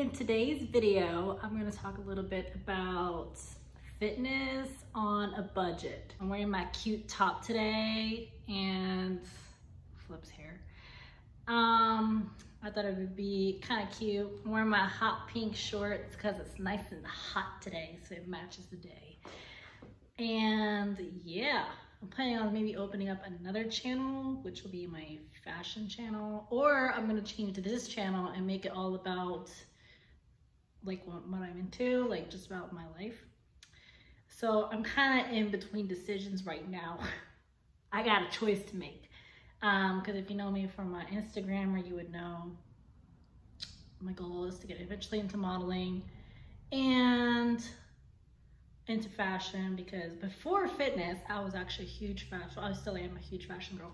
In today's video, I'm gonna talk a little bit about fitness on a budget. I'm wearing my cute top today and flips hair. Um, I thought it would be kind of cute. I'm wearing my hot pink shorts because it's nice and hot today, so it matches the day. And yeah, I'm planning on maybe opening up another channel, which will be my fashion channel, or I'm gonna change to this channel and make it all about like what, what I'm into, like just about my life. So I'm kind of in between decisions right now. I got a choice to make. Um, cause if you know me from my Instagram or you would know my goal is to get eventually into modeling and into fashion because before fitness, I was actually a huge fashion. I still am a huge fashion girl,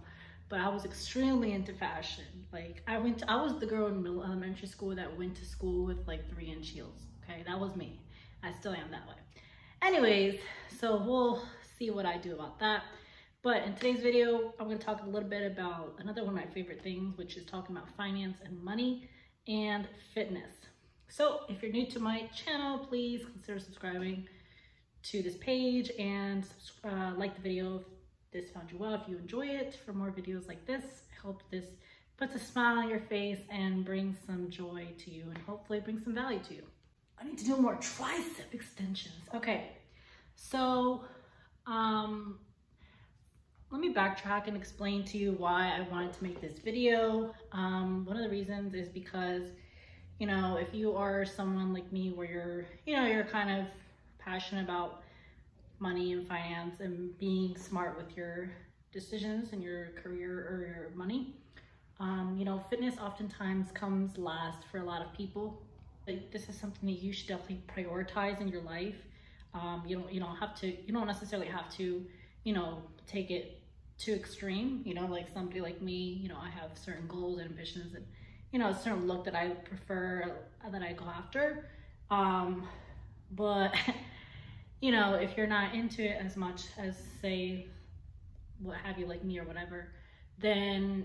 but I was extremely into fashion. Like I went, to, I was the girl in middle elementary school that went to school with like three inch heels. Okay, that was me. I still am that way. Anyways, so we'll see what I do about that. But in today's video, I'm gonna talk a little bit about another one of my favorite things, which is talking about finance and money and fitness. So if you're new to my channel, please consider subscribing to this page and uh, like the video this found you well, if you enjoy it for more videos like this. I hope this puts a smile on your face and brings some joy to you and hopefully brings some value to you. I need to do more tricep extensions. Okay, so um, let me backtrack and explain to you why I wanted to make this video. Um, one of the reasons is because, you know, if you are someone like me where you're, you know, you're kind of passionate about money and finance and being smart with your decisions and your career or your money, um, you know, fitness oftentimes comes last for a lot of people. Like, this is something that you should definitely prioritize in your life. Um, you don't, you don't have to, you don't necessarily have to, you know, take it too extreme. You know, like somebody like me, you know, I have certain goals and ambitions and, you know, a certain look that I prefer that I go after. Um, but, you know, if you're not into it as much as say, what have you, like me or whatever, then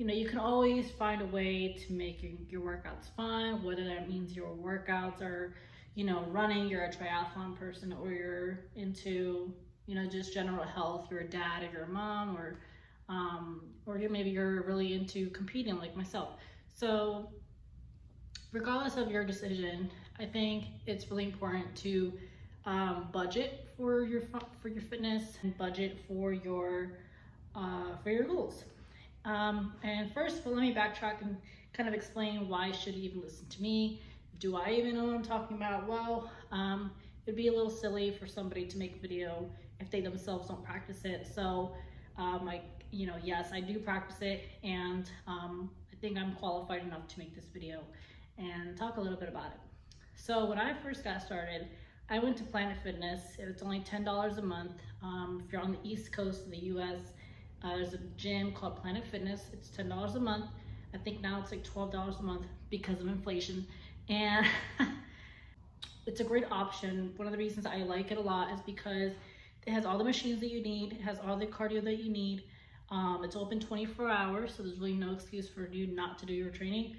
you know, you can always find a way to make your, your workouts fun, whether that means your workouts are, you know, running, you're a triathlon person, or you're into, you know, just general health, you're a dad or you're a mom, or, um, or you maybe you're really into competing like myself. So regardless of your decision, I think it's really important to um, budget for your for your fitness and budget for your uh, for your goals. Um, and first, but let me backtrack and kind of explain why you should even listen to me. Do I even know what I'm talking about? Well, um, it'd be a little silly for somebody to make a video if they themselves don't practice it. So, um, I, you know, yes, I do practice it, and um, I think I'm qualified enough to make this video and talk a little bit about it. So when I first got started, I went to Planet Fitness. And it's only $10 a month. Um, if you're on the East Coast of the US, uh, there's a gym called Planet Fitness. It's $10 a month. I think now it's like $12 a month because of inflation. And it's a great option. One of the reasons I like it a lot is because it has all the machines that you need. It has all the cardio that you need. Um, it's open 24 hours, so there's really no excuse for you not to do your training.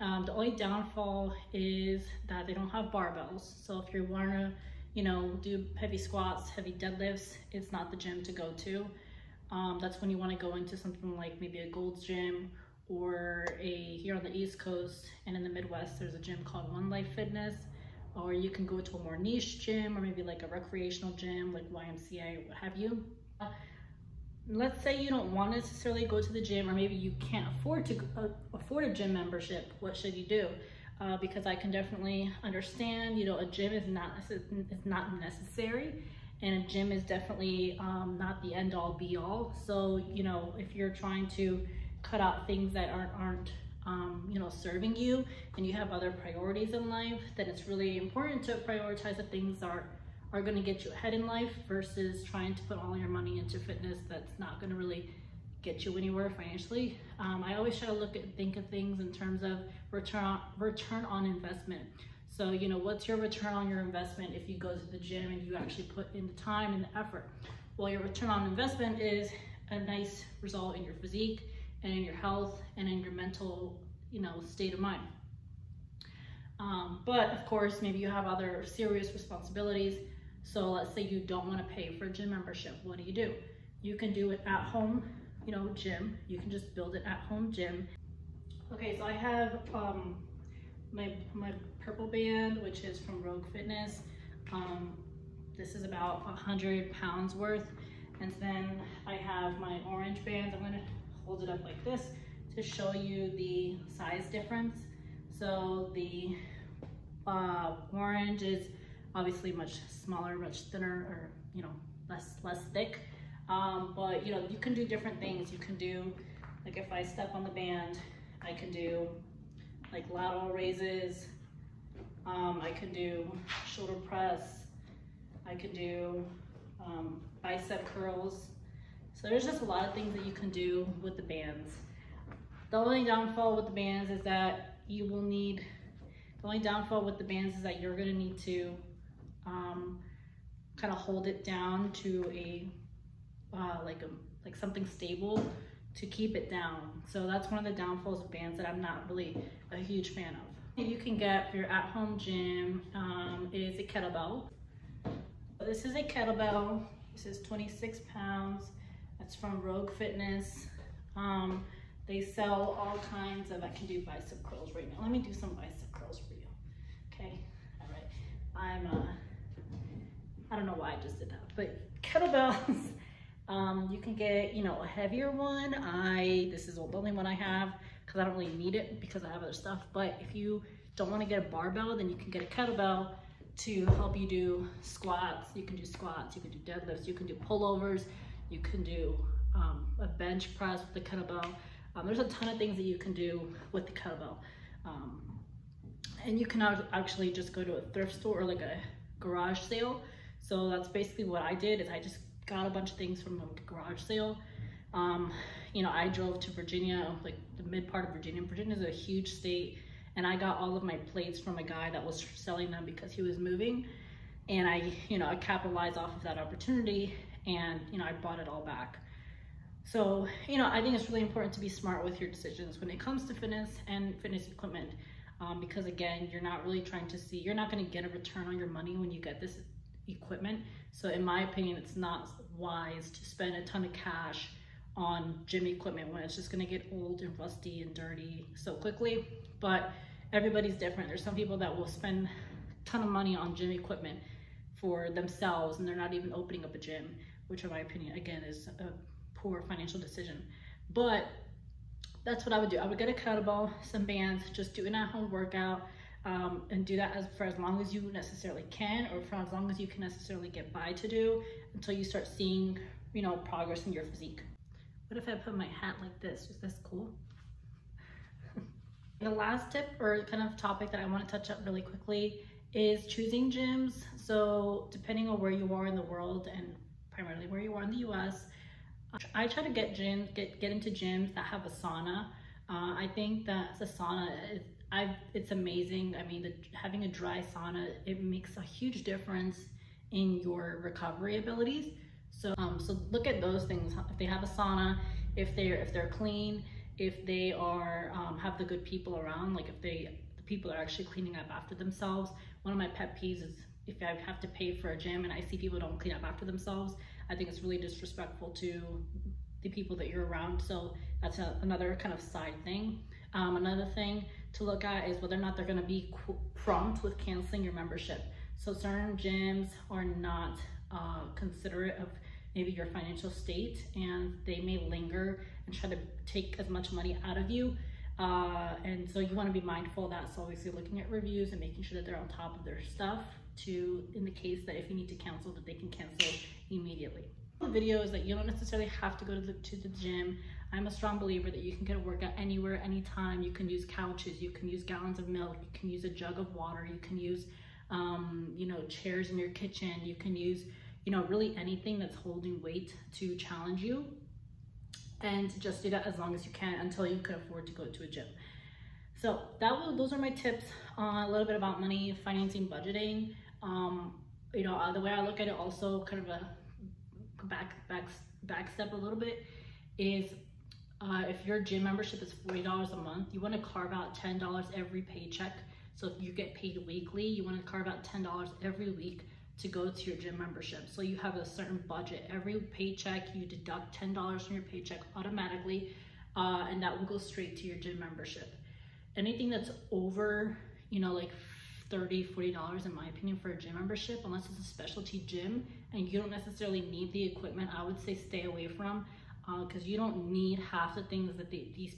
Um, the only downfall is that they don't have barbells. So if you want to, you know, do heavy squats, heavy deadlifts, it's not the gym to go to. Um, that's when you want to go into something like maybe a Gold's Gym or a here on the East Coast and in the Midwest, there's a gym called One Life Fitness. Or you can go to a more niche gym or maybe like a recreational gym like YMCA what have you. Let's say you don't want to necessarily go to the gym or maybe you can't afford to uh, afford a gym membership. What should you do? Uh, because I can definitely understand, you know, a gym is not, is not necessary and a gym is definitely um, not the end all be all. So, you know, if you're trying to cut out things that aren't, aren't um, you know, serving you and you have other priorities in life, then it's really important to prioritize the things that are, are gonna get you ahead in life versus trying to put all your money into fitness that's not gonna really get you anywhere financially. Um, I always try to look at think of things in terms of return on, return on investment. So, you know, what's your return on your investment if you go to the gym and you actually put in the time and the effort? Well, your return on investment is a nice result in your physique and in your health and in your mental, you know, state of mind. But of course, maybe you have other serious responsibilities. So let's say you don't want to pay for a gym membership. What do you do? You can do it at home, you know, gym. You can just build it at home gym. Okay, so I have um, my, my purple band, which is from Rogue Fitness. Um, this is about 100 pounds worth. And then I have my orange bands. I'm gonna hold it up like this to show you the size difference. So the uh, orange is obviously much smaller, much thinner, or you know, less less thick. Um, but you know, you can do different things. You can do, like if I step on the band, I can do like lateral raises. Um, I can do shoulder press. I can do um, bicep curls. So there's just a lot of things that you can do with the bands. The only downfall with the bands is that you will need, the only downfall with the bands is that you're gonna need to um, kind of hold it down to a, uh, like a, like something stable to keep it down. So that's one of the downfalls of bands that I'm not really a huge fan of. You can get your at-home gym um, is a kettlebell. This is a kettlebell. This is 26 pounds. That's from Rogue Fitness. Um, they sell all kinds of, I can do bicep curls right now. Let me do some bicep curls for you. Okay, all right. I'm, uh, I don't know why I just did that, but kettlebells, um, you can get, you know, a heavier one. I, this is the only one I have because I don't really need it because I have other stuff. But if you don't want to get a barbell, then you can get a kettlebell to help you do squats. You can do squats, you can do deadlifts, you can do pullovers, you can do um, a bench press with the kettlebell. Um, there's a ton of things that you can do with the kettlebell. Um, and you can actually just go to a thrift store or like a garage sale. So that's basically what I did is I just got a bunch of things from a garage sale. Um, you know, I drove to Virginia, like the mid part of Virginia. Virginia is a huge state and I got all of my plates from a guy that was selling them because he was moving. And I, you know, I capitalized off of that opportunity and, you know, I bought it all back. So, you know, I think it's really important to be smart with your decisions when it comes to fitness and fitness equipment. Um, because again, you're not really trying to see, you're not going to get a return on your money when you get this equipment. So in my opinion, it's not wise to spend a ton of cash on gym equipment when it's just gonna get old and rusty and dirty so quickly. But everybody's different. There's some people that will spend a ton of money on gym equipment for themselves and they're not even opening up a gym, which in my opinion, again, is a poor financial decision. But that's what I would do. I would get a kettlebell, some bands, just do an at-home workout, um, and do that as for as long as you necessarily can, or for as long as you can necessarily get by to do, until you start seeing, you know, progress in your physique. What if I put my hat like this? Is this cool? the last tip or kind of topic that I want to touch up really quickly is choosing gyms. So depending on where you are in the world and primarily where you are in the US, I try to get gyms, get, get into gyms that have a sauna. Uh, I think that the sauna, is, I've, it's amazing. I mean, the, having a dry sauna, it makes a huge difference in your recovery abilities. So, um, so look at those things. If they have a sauna, if they're if they're clean, if they are um, have the good people around, like if they the people are actually cleaning up after themselves. One of my pet peeves is if I have to pay for a gym and I see people don't clean up after themselves. I think it's really disrespectful to the people that you're around. So that's a, another kind of side thing. Um, another thing to look at is whether or not they're going to be prompt with canceling your membership. So certain gyms are not uh, considerate of maybe your financial state and they may linger and try to take as much money out of you. Uh, and so you want to be mindful of that. So obviously looking at reviews and making sure that they're on top of their stuff to, in the case that if you need to cancel, that they can cancel immediately. The video is that you don't necessarily have to go to the, to the gym. I'm a strong believer that you can get a workout anywhere, anytime. You can use couches, you can use gallons of milk, you can use a jug of water, you can use, um, you know, chairs in your kitchen, you can use you know, really anything that's holding weight to challenge you and just do that as long as you can until you can afford to go to a gym. So that was, those are my tips on a little bit about money, financing, budgeting. Um, you know, uh, the way I look at it also kind of a back, back, back step a little bit is uh, if your gym membership is $40 a month, you want to carve out $10 every paycheck So if you get paid weekly, you want to carve out $10 every week to go to your gym membership. So you have a certain budget. Every paycheck, you deduct $10 from your paycheck automatically, uh, and that will go straight to your gym membership. Anything that's over, you know, like $30, $40 in my opinion for a gym membership, unless it's a specialty gym and you don't necessarily need the equipment, I would say stay away from because uh, you don't need half the things that they, these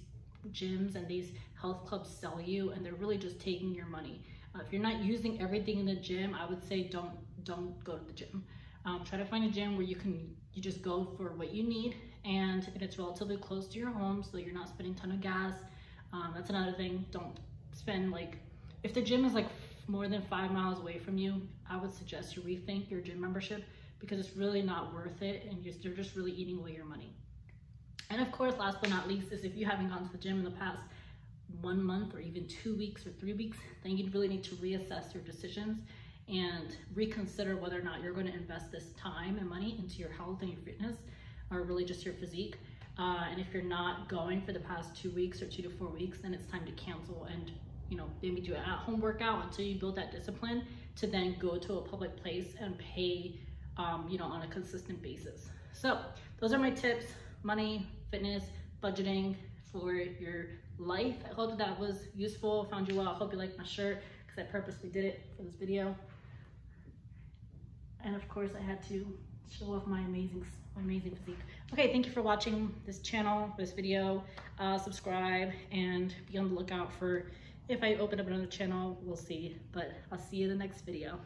gyms and these health clubs sell you and they're really just taking your money. Uh, if you're not using everything in the gym, I would say don't don't go to the gym. Um, try to find a gym where you can you just go for what you need and it's relatively close to your home so you're not spending a ton of gas. Um, that's another thing. Don't spend like if the gym is like more than five miles away from you, I would suggest you rethink your gym membership because it's really not worth it and you're just really eating away your money. And of course, last but not least is if you haven't gone to the gym in the past one month or even two weeks or three weeks, then you really need to reassess your decisions and reconsider whether or not you're going to invest this time and money into your health and your fitness or really just your physique. Uh, and if you're not going for the past two weeks or two to four weeks, then it's time to cancel and you know maybe do an at-home workout until you build that discipline to then go to a public place and pay um, you know on a consistent basis. So those are my tips money, fitness, budgeting for your life. I hope that was useful, found you well. I hope you liked my shirt because I purposely did it for this video. And of course I had to show off my amazing, amazing physique. Okay, thank you for watching this channel, this video. Uh, subscribe and be on the lookout for if I open up another channel, we'll see. But I'll see you in the next video.